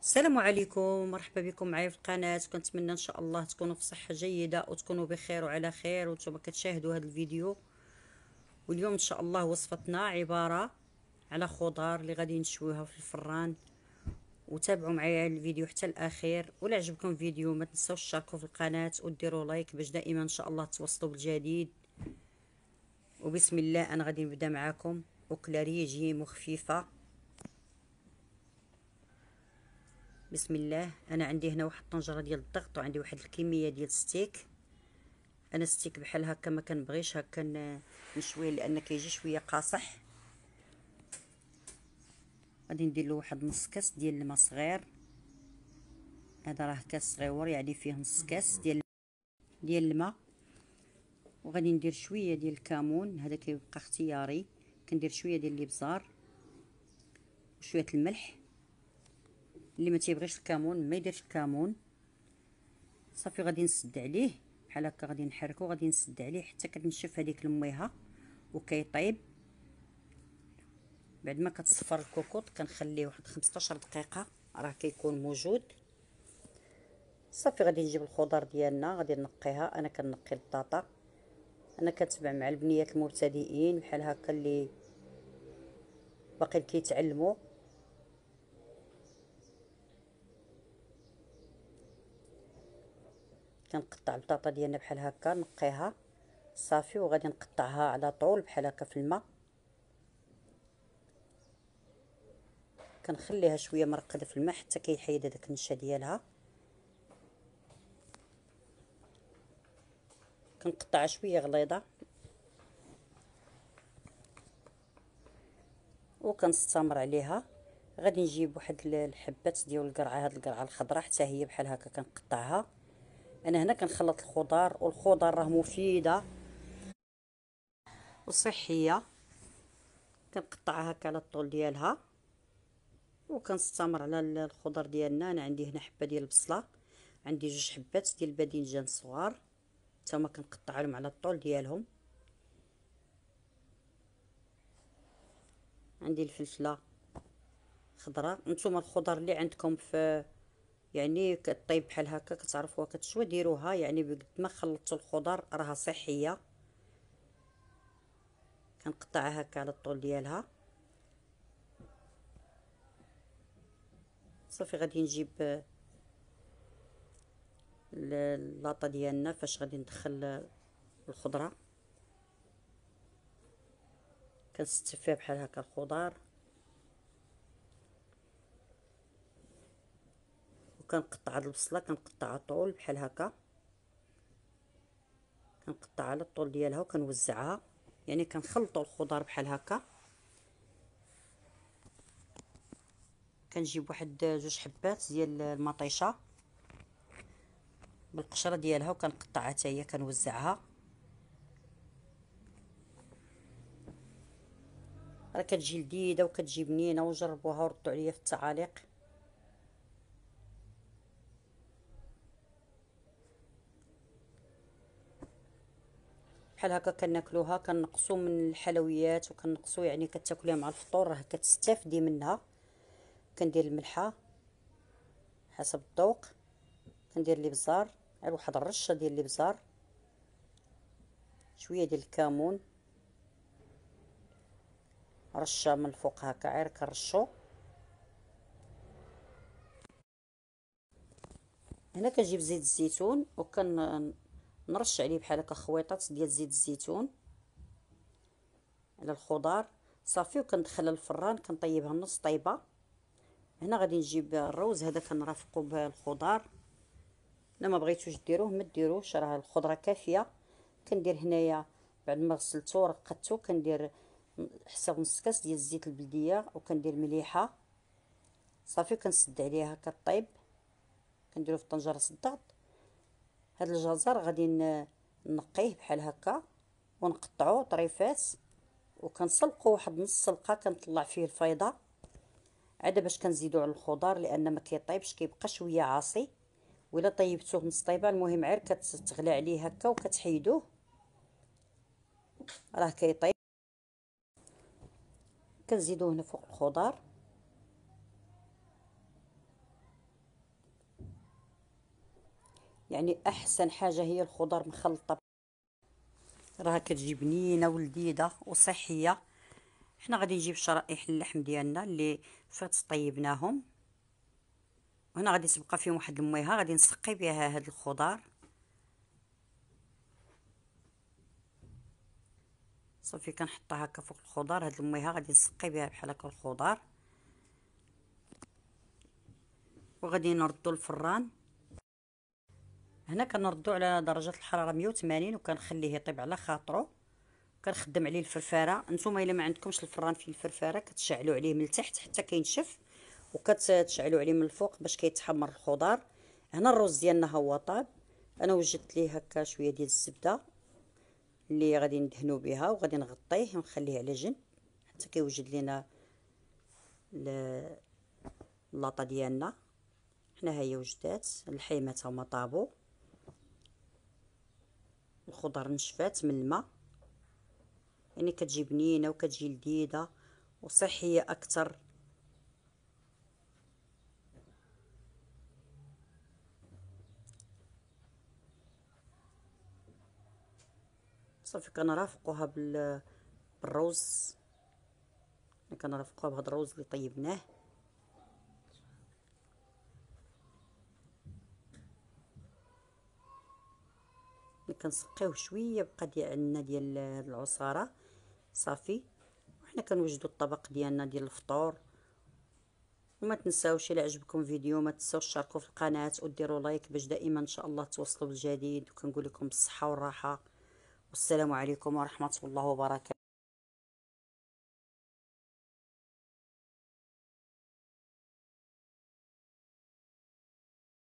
السلام عليكم مرحبا بكم معايا في القناة. كنتمنى إن شاء الله تكونوا في صحة جيدة وتكونوا بخير وعلى خير وأنتم كتشاهدوا هذا الفيديو. واليوم إن شاء الله وصفتنا عبارة على خضار اللي غادي نشويها في الفران. وتابعوا معايا الفيديو حتى الأخير. ولا عجبكم الفيديو ما تنساوش تشاركوا في القناة وديروا لايك باش دائما إن شاء الله توصلوا بالجديد. وبسم الله أنا غادي نبدأ معاكم. أكلة ريجيم وخفيفة. بسم الله. أنا عندي هنا واحد الطنجره ديال الضغط وعندي واحد الكمية ديال ستيك. أنا ستيك بحال هكا ما كنبغيش هكا نشويه لأن كيجي شوية قاصح. غادي ندير له واحد نص كاس ديال الماء صغير. هذا راه كاس صغيور يعني فيه نص كاس ديال ديال الماء. وغادي ندير شوية ديال الكمون هذا كيبقى اختياري. كندير شوية ديال الإبزار وشوية الملح. اللي ما تيبغيش الكمون ما يديرش الكمون. صافي غادي نسد عليه. بحال هكا غادي نحركو غادي نسد عليه حتى كتنشف هذيك الميها وكيطيب. بعد ما كتصفر الكوكوط كنخليه واحد 15 دقيقة راه كيكون موجود. صافي غادي نجيب الخضر ديالنا غادي نقيها. أنا كنقي البطاطا. أنا كنتبع مع البنيات المبتدئين بحال هكا اللي باقي كيتعلموا. كنقطع البطاطا ديالنا بحال هكا نقيها صافي وغادي نقطعها على طول بحال هكا في الماء. كنخليها شوية مرقدة في الماء حتى كيحيد هذاك النشا ديالها. كنقطعها شوية غليظة. وكنستمر عليها. غادي نجيب واحد الحبات ديال القرعة هاد القرعة الخضراء حتى هي بحال هكا كنقطعها. أنا هنا كنخلط الخضار والخضار راه مفيدة وصحية. كنقطعها هكا على الطول ديالها وكنستمر على الخضر ديالنا. أنا عندي هنا حبة ديال البصلة عندي جوج حبات ديال الباذنجان صغار حتى كنقطعهم على الطول ديالهم. عندي الفلفلة خضراء. نتوما الخضر اللي عندكم في يعني كطيب بحال هكا كتعرفوها كتشوى ديروها يعني بقد ما خلطتوا الخضر راها صحية. كنقطعها هكا على الطول ديالها. صافي غادي نجيب اللاطة ديالنا فاش غادي ندخل الخضرة. كنستف فيها بحال هكا الخضار. وكنقطع هاد البصلة كنقطعها طول بحال هكا. كنقطعها على الطول ديالها وكنوزعها. يعني كنخلطوا الخضر بحال هكا. كنجيب واحد جوج حبات ديال المطيشة بالقشرة ديالها وكنقطعها حتى هي كنوزعها. راه كتجي لذيذة وكتجي بنينه وجربوها وردوا عليا في التعاليق. بحال هكا كناكلوها كنقصوا من الحلويات وكنقصوا يعني كتاكليها مع الفطور راه كتستافدي منها. كندير الملحة حسب الذوق كندير الابزار غير واحد الرشة ديال الابزار شوية ديال الكمون رشة من الفوق هكا غير كنرشو. هنا كنجيب زيت الزيتون وكن نرش عليه بحال هكا خويطات ديال زيت الزيتون على الخضار. صافي وكندخلها للفران كنطيبها نص طيبة. هنا غادي نجيب الروز هذا كنرافقو بالخضار إلا ما بغيتوش ديروه ما ديروش راه الخضرة كافية. كندير هنايا بعد ما غسلته ورقدته كندير حساب نص كاس ديال الزيت البلدية وكندير مليحة. صافي كنسد عليها كطيب. كنديرو في الطنجره صداط هاد الجزر غادي نقيه بحال هكا ونقطعو طريفات وكنسلقو واحد نص سلقة كنطلع فيه الفيضة. عاد باش كنزيدو على الخضار لأن ما كيطيبش كيبقى شوية عاصي. ولا طيبتوه نص طيبة المهم عير كتغلى عليه هكا وكتحيدوه. راه كيطيب. كنزيدوه هنا فوق الخضار. يعني أحسن حاجة هي الخضر مخلطة. راها كتجي بنينة ولذيذة وصحية. حنا غادي نجيب شرائح اللحم ديالنا اللي فات طيبناهم. وهنا غادي تبقى فيهم واحد الميها غادي نسقي بها هاد الخضر صافي كنحطها هكا فوق الخضر هاد الميها غادي نسقي بها بحال هكا الخضر وغادي نردو الفران. هنا كنردو على درجة الحرارة 180 وكنخليه يطيب على خاطرو. كنخدم عليه الفرفارة. نتوما إلا ما عندكمش الفران فيه الفرفارة كتشعلوا عليه من التحت حتى كينشف وكتشعلوا عليه من الفوق باش كيتحمر الخضر هنا الرز ديالنا هو طاب. أنا وجدت ليه هكا شوية ديال الزبدة اللي غادي ندهنو بها وغادي نغطيه ونخليه على جنب حتى كيوجد لينا اللاطه ديالنا. حنا هي وجدات الحيمات هما طابو. الخضر نشفات من الماء. يعني كتجي بنينة وكتجي لذيذة وصحية أكثر صافي كنرافقوها بالروز. كنرافقوها بهذا الروز اللي طيبناه. كنسقيوه شوية بقى ديال عندنا ديال العصارة صافي. وحنا كنوجدوا الطبق ديالنا ديال الفطور. وما تنساوش إلى عجبكم فيديو ما تنساوش تشاركوا في القناة وديروا لايك باش دائما إن شاء الله توصلوا بالجديد. وكنقول لكم بالصحة والراحة. والسلام عليكم ورحمة الله وبركاته.